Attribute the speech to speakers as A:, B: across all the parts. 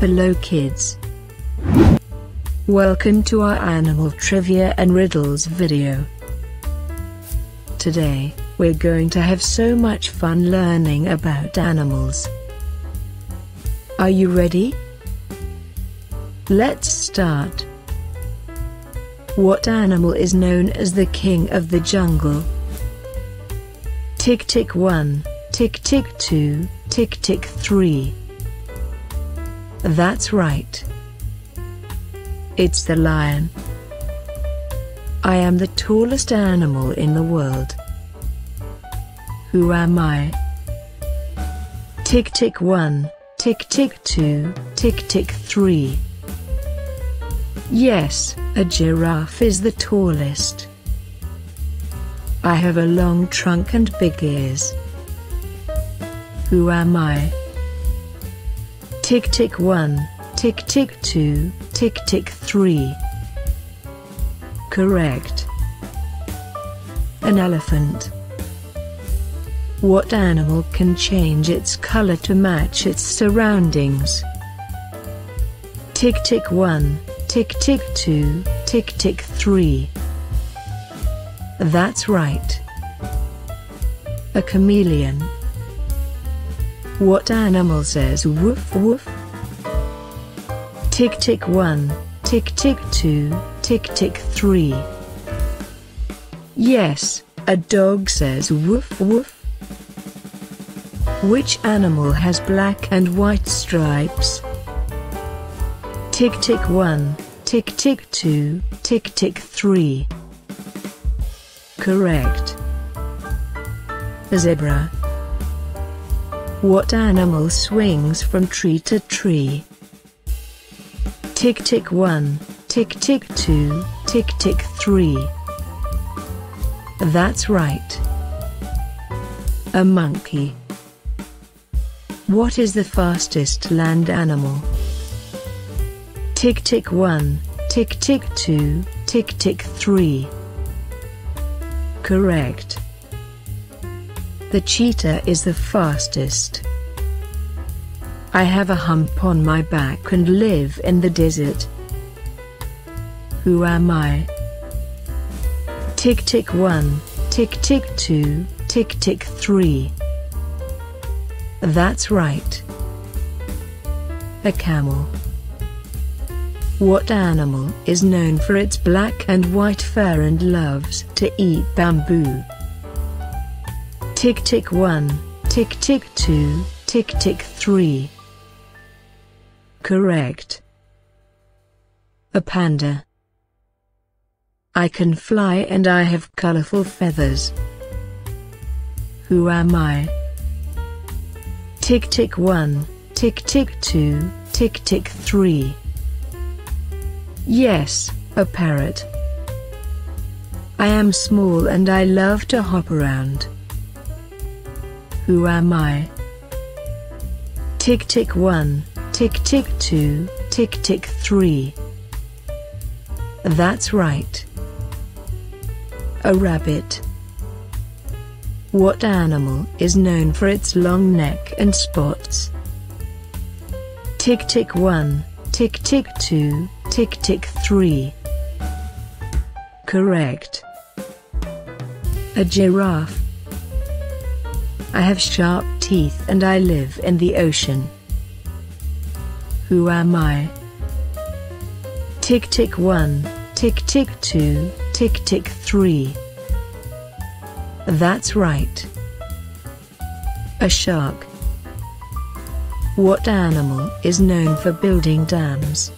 A: Hello kids. Welcome to our animal trivia and riddles video. Today, we're going to have so much fun learning about animals. Are you ready? Let's start. What animal is known as the king of the jungle? Tick tick 1, tick tick 2, tick tick 3. That's right. It's the lion. I am the tallest animal in the world. Who am I? Tick tick 1, tick tick 2, tick tick 3. Yes, a giraffe is the tallest. I have a long trunk and big ears. Who am I? Tick tick 1, tick tick 2, tick tick 3. Correct. An elephant. What animal can change its color to match its surroundings? Tick tick 1, tick tick 2, tick tick 3. That's right. A chameleon. What animal says woof woof? Tick tick 1, tick tick 2, tick tick 3. Yes, a dog says woof woof. Which animal has black and white stripes? Tick tick 1, tick tick 2, tick tick 3. Correct. A zebra. What animal swings from tree to tree? Tick tick 1, tick tick 2, tick tick 3. That's right. A monkey. What is the fastest land animal? Tick tick 1, tick tick 2, tick tick 3. Correct. The cheetah is the fastest. I have a hump on my back and live in the desert. Who am I? Tick tick 1, tick tick 2, tick tick 3. That's right. A camel. What animal is known for its black and white fur and loves to eat bamboo? Tick tick 1, tick tick 2, tick tick 3. Correct. A panda. I can fly and I have colorful feathers. Who am I? Tick tick 1, tick tick 2, tick tick 3. Yes, a parrot. I am small and I love to hop around. Who am I? Tick tick 1, tick tick 2, tick tick 3. That's right. A rabbit. What animal is known for its long neck and spots? Tick tick 1, tick tick 2, tick tick 3. Correct. A giraffe. I have sharp teeth and I live in the ocean. Who am I? Tick tick 1, tick tick 2, tick tick 3. That's right. A shark. What animal is known for building dams?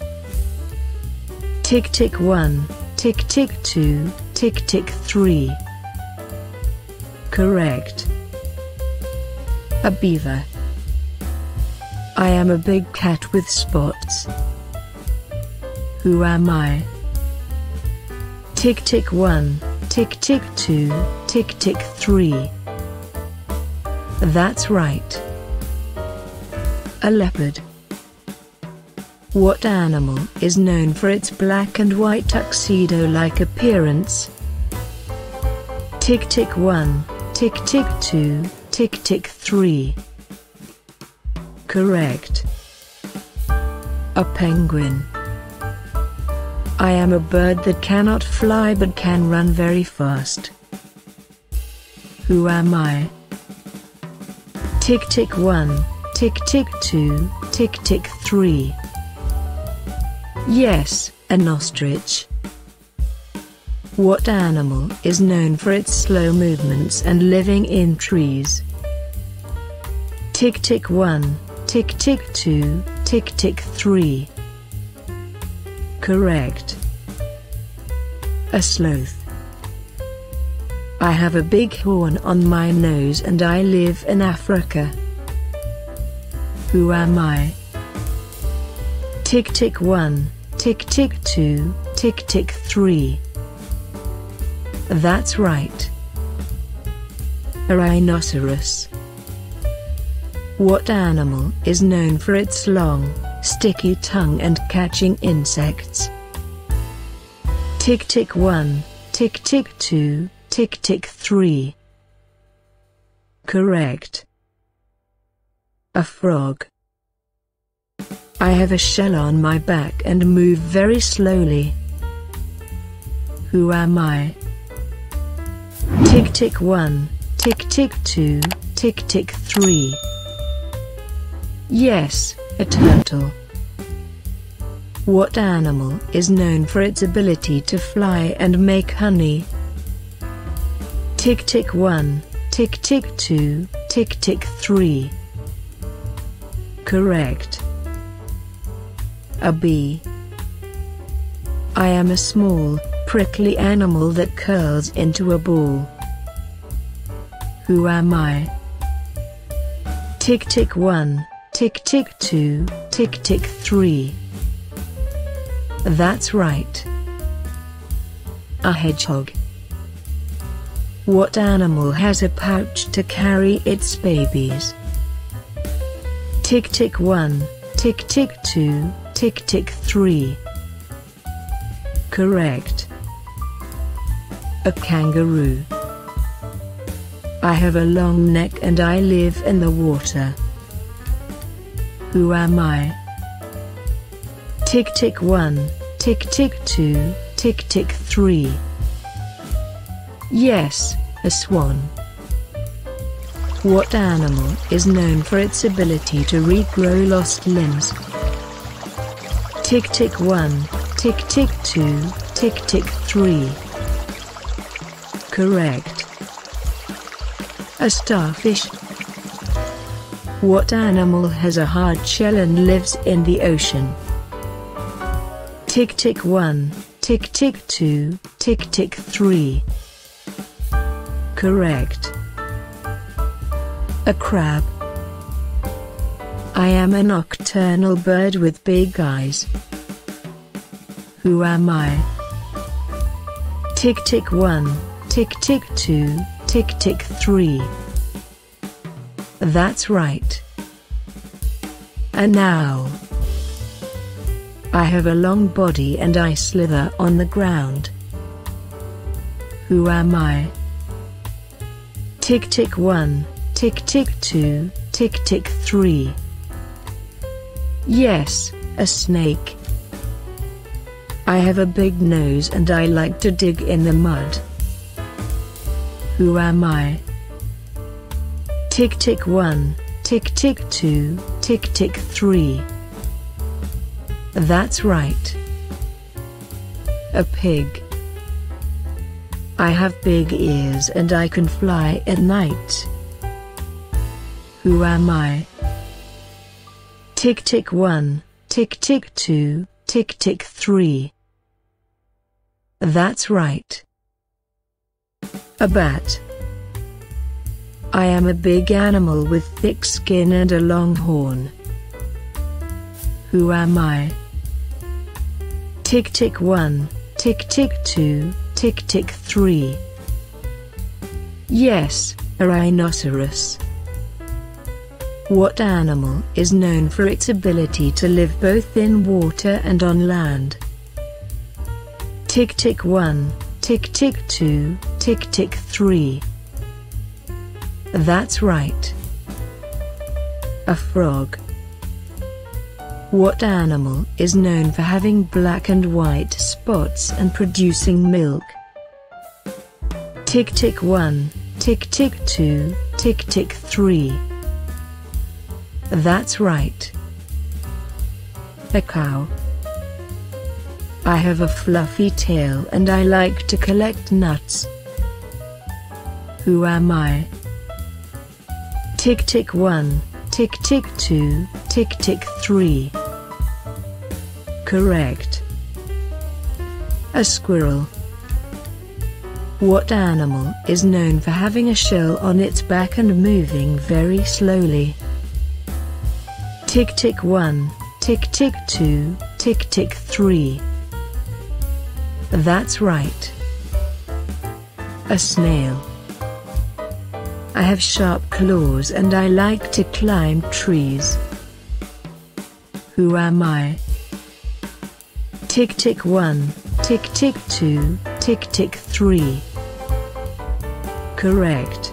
A: Tick tick 1, tick tick 2, tick tick 3. Correct. A beaver. I am a big cat with spots. Who am I? Tick tick 1, tick tick 2, tick tick 3. That's right. A leopard. What animal is known for its black and white tuxedo-like appearance? Tick tick 1, tick tick 2, tick tick 3. Correct. A penguin. I am a bird that cannot fly but can run very fast. Who am I? Tick tick 1, tick tick 2, tick tick 3. Yes, an ostrich. What animal is known for its slow movements and living in trees? Tick tick 1, tick tick 2, tick tick 3. Correct. A sloth. I have a big horn on my nose and I live in Africa. Who am I? Tick tick 1, tick tick 2, tick tick 3. That's right. A rhinoceros. What animal is known for its long, sticky tongue and catching insects? Tick tick 1, tick tick 2, tick tick 3. Correct. A frog. I have a shell on my back and move very slowly. Who am I? Tick tick 1, tick tick 2, tick tick 3. Yes, a turtle. What animal is known for its ability to fly and make honey? Tick tick 1, tick tick 2, tick tick 3. Correct. A bee. I am a small, prickly animal that curls into a ball. Who am I? Tick tick 1, tick tick 2, tick tick 3. That's right. A hedgehog. What animal has a pouch to carry its babies? Tick tick 1, tick tick 2, tick tick 3. Correct. A kangaroo. I have a long neck and I live in the water. Who am I? Tick tick 1, tick tick 2, tick tick 3. Yes, a swan. What animal is known for its ability to regrow lost limbs? Tick tick 1, tick tick 2, tick tick 3. Correct. A starfish. What animal has a hard shell and lives in the ocean? Tick tick 1, tick tick 2, tick tick 3. Correct. A crab. I am a nocturnal bird with big eyes. Who am I? Tick tick 1, tick tick 2, tick tick 3. That's right. And now. I have a long body and I slither on the ground. Who am I? Tick tick 1, tick tick 2, tick tick 3. Yes, a snake. I have a big nose and I like to dig in the mud. Who am I? Tick tick 1, tick tick 2, tick tick 3. That's right. A pig. I have big ears and I can fly at night. Who am I? Tick tick 1, tick tick 2, tick tick 3. That's right. A bat. I am a big animal with thick skin and a long horn. Who am I? Tick tick 1, tick tick 2, tick tick 3. Yes, a rhinoceros. What animal is known for its ability to live both in water and on land? Tick tick 1, tick tick 2, tick tick 3. That's right. A frog. What animal is known for having black and white spots and producing milk? Tick tick 1, tick tick 2, tick tick 3. That's right. A cow. I have a fluffy tail and I like to collect nuts. Who am I? Tick tick 1, tick tick 2, tick tick 3. Correct. A squirrel. What animal is known for having a shell on its back and moving very slowly? Tick tick 1, tick tick 2, tick tick 3. That's right. A snail. I have sharp claws and I like to climb trees. Who am I? Tick tick 1, tick tick 2, tick tick 3. Correct.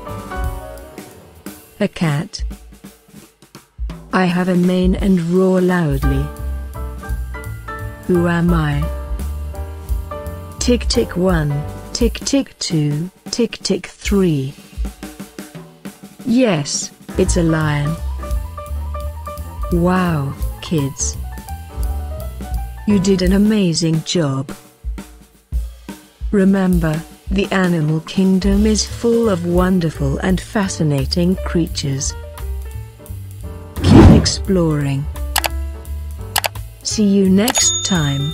A: A cat. I have a mane and roar loudly. Who am I? Tick tick 1, tick tick 2, tick tick 3. Yes, it's a lion. Wow, kids. You did an amazing job. Remember, the animal kingdom is full of wonderful and fascinating creatures. Keep exploring. See you next time.